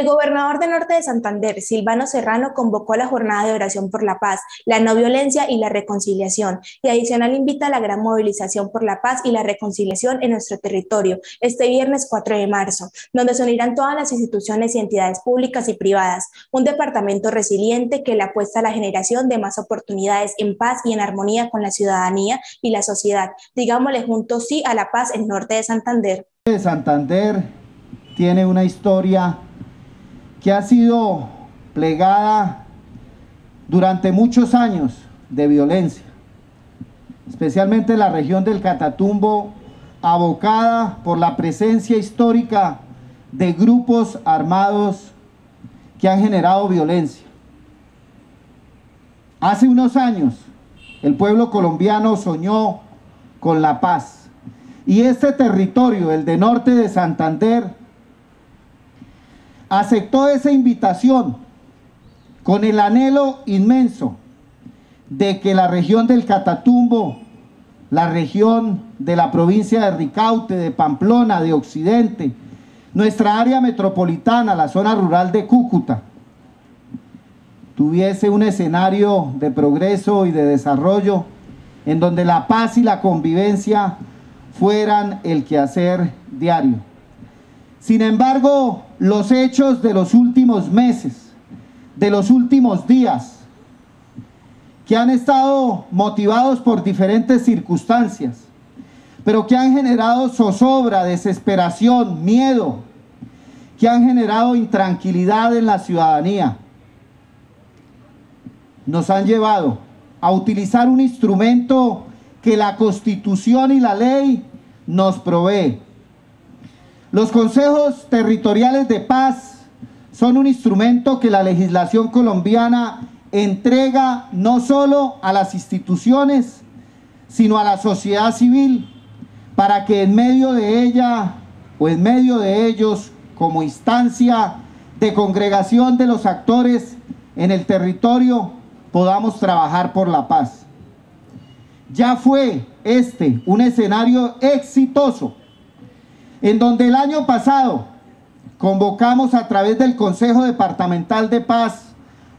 El gobernador de Norte de Santander, Silvano Serrano, convocó la jornada de oración por la paz, la no violencia y la reconciliación, y adicional invita a la gran movilización por la paz y la reconciliación en nuestro territorio este viernes 4 de marzo, donde se unirán todas las instituciones y entidades públicas y privadas, un departamento resiliente que le apuesta a la generación de más oportunidades en paz y en armonía con la ciudadanía y la sociedad. Digámosle juntos sí a la paz en Norte de Santander. De Santander tiene una historia que ha sido plegada durante muchos años de violencia, especialmente la región del Catatumbo, abocada por la presencia histórica de grupos armados que han generado violencia. Hace unos años el pueblo colombiano soñó con la paz y este territorio, el de norte de Santander, aceptó esa invitación con el anhelo inmenso de que la región del Catatumbo, la región de la provincia de Ricaute, de Pamplona, de Occidente, nuestra área metropolitana, la zona rural de Cúcuta, tuviese un escenario de progreso y de desarrollo en donde la paz y la convivencia fueran el quehacer diario. Sin embargo, los hechos de los últimos meses, de los últimos días, que han estado motivados por diferentes circunstancias, pero que han generado zozobra, desesperación, miedo, que han generado intranquilidad en la ciudadanía, nos han llevado a utilizar un instrumento que la Constitución y la ley nos provee los consejos territoriales de paz son un instrumento que la legislación colombiana entrega no solo a las instituciones, sino a la sociedad civil, para que en medio de ella o en medio de ellos, como instancia de congregación de los actores en el territorio, podamos trabajar por la paz. Ya fue este un escenario exitoso en donde el año pasado convocamos a través del Consejo Departamental de Paz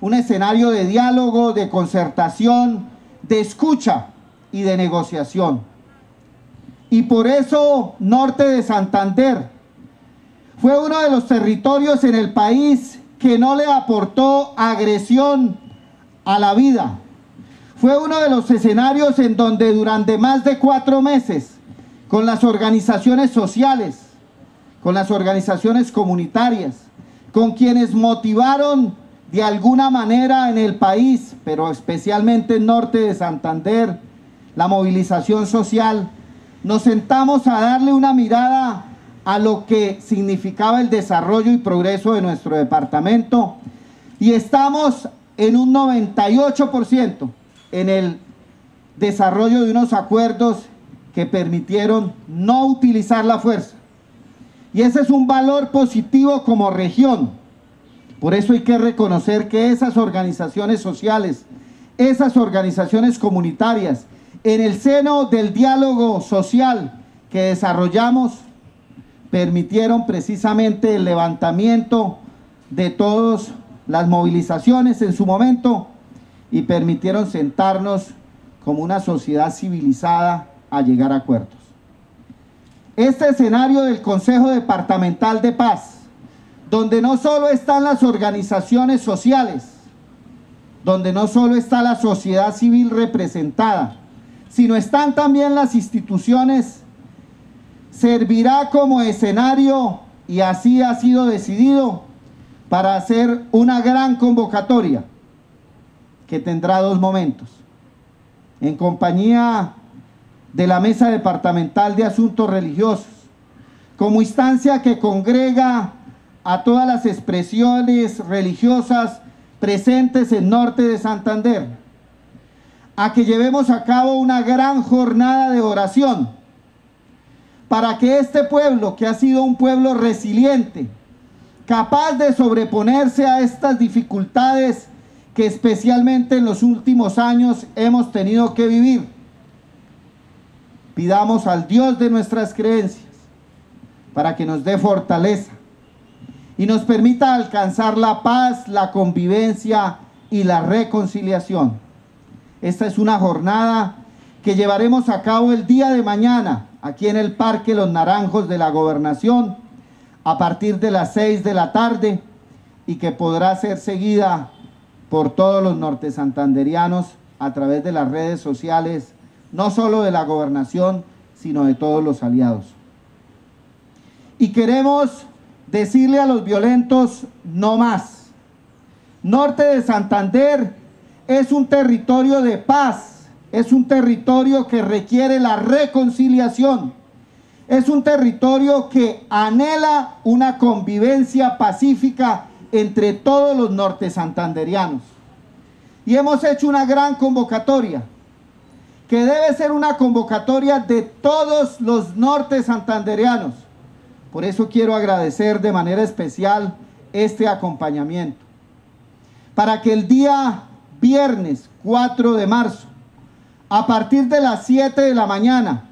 un escenario de diálogo, de concertación, de escucha y de negociación. Y por eso Norte de Santander fue uno de los territorios en el país que no le aportó agresión a la vida. Fue uno de los escenarios en donde durante más de cuatro meses con las organizaciones sociales, con las organizaciones comunitarias, con quienes motivaron de alguna manera en el país, pero especialmente en norte de Santander, la movilización social, nos sentamos a darle una mirada a lo que significaba el desarrollo y progreso de nuestro departamento y estamos en un 98% en el desarrollo de unos acuerdos que permitieron no utilizar la fuerza. Y ese es un valor positivo como región. Por eso hay que reconocer que esas organizaciones sociales, esas organizaciones comunitarias, en el seno del diálogo social que desarrollamos, permitieron precisamente el levantamiento de todas las movilizaciones en su momento y permitieron sentarnos como una sociedad civilizada a llegar a acuerdos. Este escenario del Consejo Departamental de Paz, donde no solo están las organizaciones sociales, donde no solo está la sociedad civil representada, sino están también las instituciones, servirá como escenario, y así ha sido decidido, para hacer una gran convocatoria que tendrá dos momentos. En compañía de la Mesa Departamental de Asuntos Religiosos, como instancia que congrega a todas las expresiones religiosas presentes en norte de Santander, a que llevemos a cabo una gran jornada de oración para que este pueblo, que ha sido un pueblo resiliente, capaz de sobreponerse a estas dificultades que especialmente en los últimos años hemos tenido que vivir, Pidamos al Dios de nuestras creencias para que nos dé fortaleza y nos permita alcanzar la paz, la convivencia y la reconciliación. Esta es una jornada que llevaremos a cabo el día de mañana aquí en el Parque Los Naranjos de la Gobernación a partir de las 6 de la tarde y que podrá ser seguida por todos los norte santanderianos a través de las redes sociales, no solo de la gobernación, sino de todos los aliados. Y queremos decirle a los violentos no más. Norte de Santander es un territorio de paz, es un territorio que requiere la reconciliación, es un territorio que anhela una convivencia pacífica entre todos los norte santanderianos. Y hemos hecho una gran convocatoria, que debe ser una convocatoria de todos los norte santanderianos por eso quiero agradecer de manera especial este acompañamiento. Para que el día viernes 4 de marzo, a partir de las 7 de la mañana,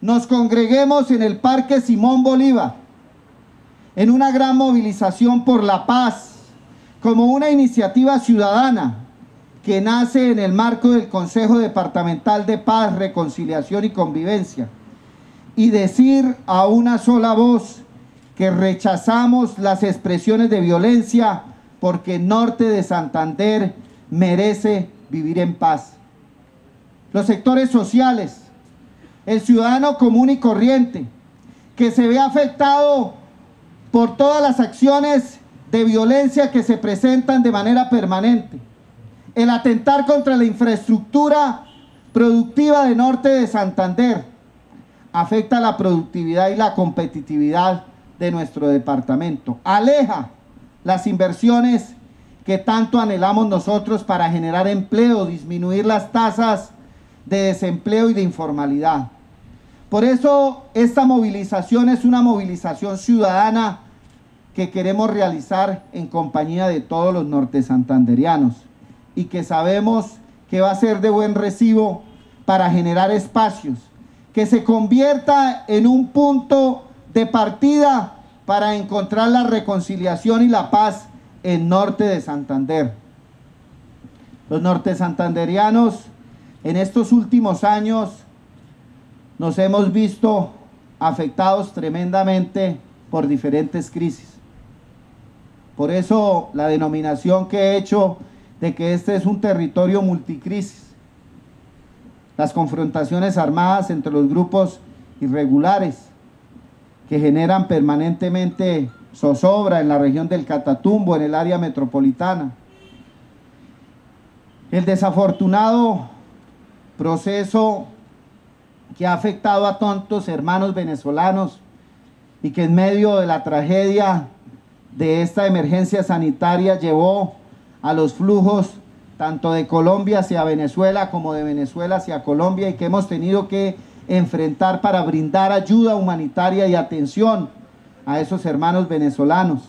nos congreguemos en el Parque Simón Bolívar en una gran movilización por la paz, como una iniciativa ciudadana que nace en el marco del Consejo Departamental de Paz, Reconciliación y Convivencia y decir a una sola voz que rechazamos las expresiones de violencia porque Norte de Santander merece vivir en paz. Los sectores sociales, el ciudadano común y corriente, que se ve afectado por todas las acciones de violencia que se presentan de manera permanente. El atentar contra la infraestructura productiva de Norte de Santander, afecta la productividad y la competitividad de nuestro departamento. Aleja las inversiones que tanto anhelamos nosotros para generar empleo, disminuir las tasas de desempleo y de informalidad. Por eso esta movilización es una movilización ciudadana que queremos realizar en compañía de todos los norte santanderianos y que sabemos que va a ser de buen recibo para generar espacios que se convierta en un punto de partida para encontrar la reconciliación y la paz en norte de Santander. Los norte santanderianos en estos últimos años nos hemos visto afectados tremendamente por diferentes crisis. Por eso la denominación que he hecho de que este es un territorio multicrisis las confrontaciones armadas entre los grupos irregulares que generan permanentemente zozobra en la región del Catatumbo, en el área metropolitana. El desafortunado proceso que ha afectado a tantos hermanos venezolanos y que en medio de la tragedia de esta emergencia sanitaria llevó a los flujos tanto de Colombia hacia Venezuela como de Venezuela hacia Colombia y que hemos tenido que enfrentar para brindar ayuda humanitaria y atención a esos hermanos venezolanos.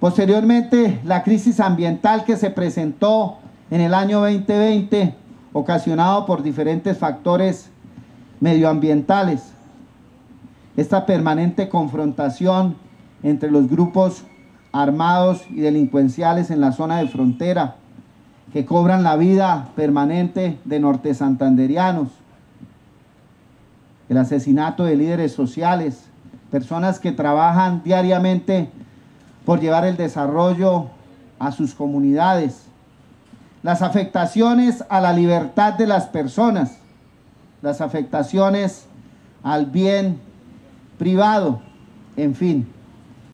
Posteriormente, la crisis ambiental que se presentó en el año 2020, ocasionado por diferentes factores medioambientales. Esta permanente confrontación entre los grupos armados y delincuenciales en la zona de frontera, que cobran la vida permanente de norte santanderianos, el asesinato de líderes sociales, personas que trabajan diariamente por llevar el desarrollo a sus comunidades, las afectaciones a la libertad de las personas, las afectaciones al bien privado, en fin.